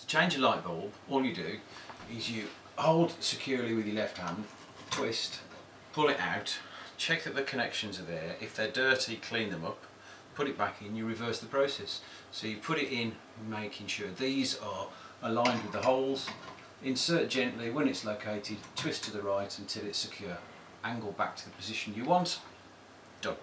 To change a light bulb, all you do is you hold securely with your left hand, twist, pull it out, check that the connections are there. If they're dirty, clean them up, put it back in, you reverse the process. So you put it in, making sure these are aligned with the holes, insert gently when it's located, twist to the right until it's secure. Angle back to the position you want, done.